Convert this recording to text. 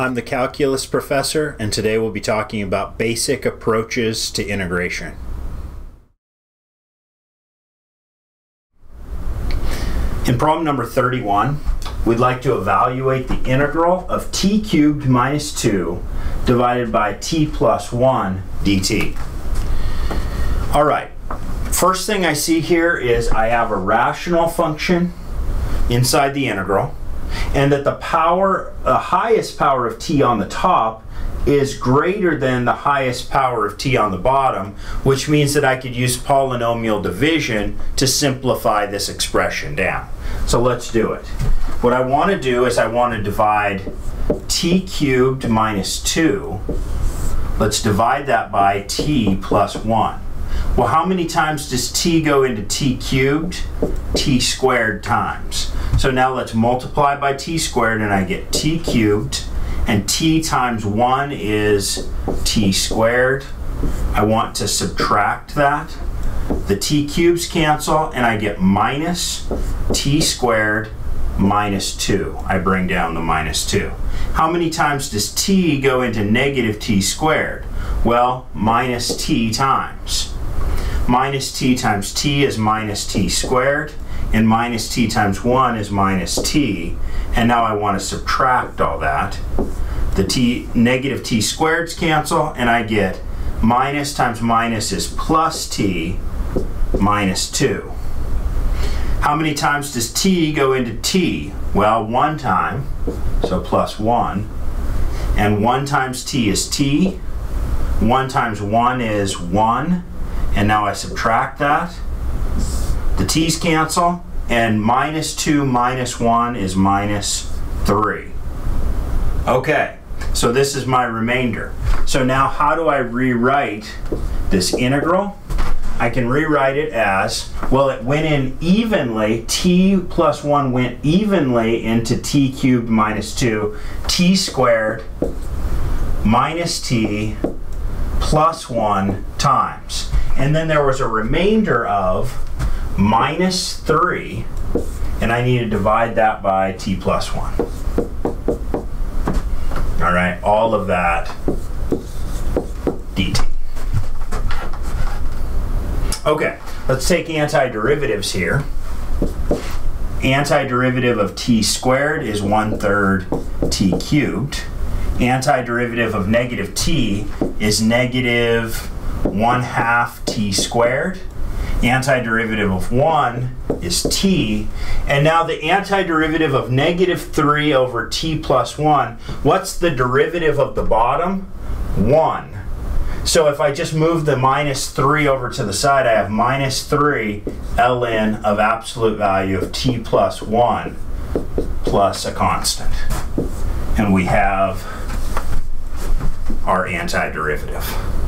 I'm the calculus professor, and today we'll be talking about basic approaches to integration. In problem number 31, we'd like to evaluate the integral of t cubed minus 2 divided by t plus 1 dt. All right, first thing I see here is I have a rational function inside the integral and that the power, the highest power of t on the top is greater than the highest power of t on the bottom, which means that I could use polynomial division to simplify this expression down. So let's do it. What I want to do is I want to divide t cubed minus 2. Let's divide that by t plus 1. Well, how many times does t go into t cubed? t squared times. So now let's multiply by t squared and I get t cubed and t times 1 is t squared. I want to subtract that. The t cubes cancel and I get minus t squared minus 2. I bring down the minus 2. How many times does t go into negative t squared? Well, minus t times minus t times t is minus t squared, and minus t times 1 is minus t. And now I want to subtract all that. The t negative t squareds cancel, and I get minus times minus is plus t minus 2. How many times does t go into t? Well, one time, so plus 1. And 1 times t is t. 1 times 1 is 1 and now I subtract that. The t's cancel, and minus 2 minus 1 is minus 3. Okay, so this is my remainder. So now how do I rewrite this integral? I can rewrite it as, well, it went in evenly, t plus 1 went evenly into t cubed minus 2, t squared minus t plus 1 times. And then there was a remainder of minus 3, and I need to divide that by t plus 1. All right, all of that dt. Okay, let's take antiderivatives here. Antiderivative of t squared is 1 third t cubed. Antiderivative of negative t is negative 1 half t squared. Antiderivative of 1 is t. And now the antiderivative of negative 3 over t plus 1, what's the derivative of the bottom? 1. So if I just move the minus 3 over to the side, I have minus 3 ln of absolute value of t plus 1 plus a constant. And we have our antiderivative.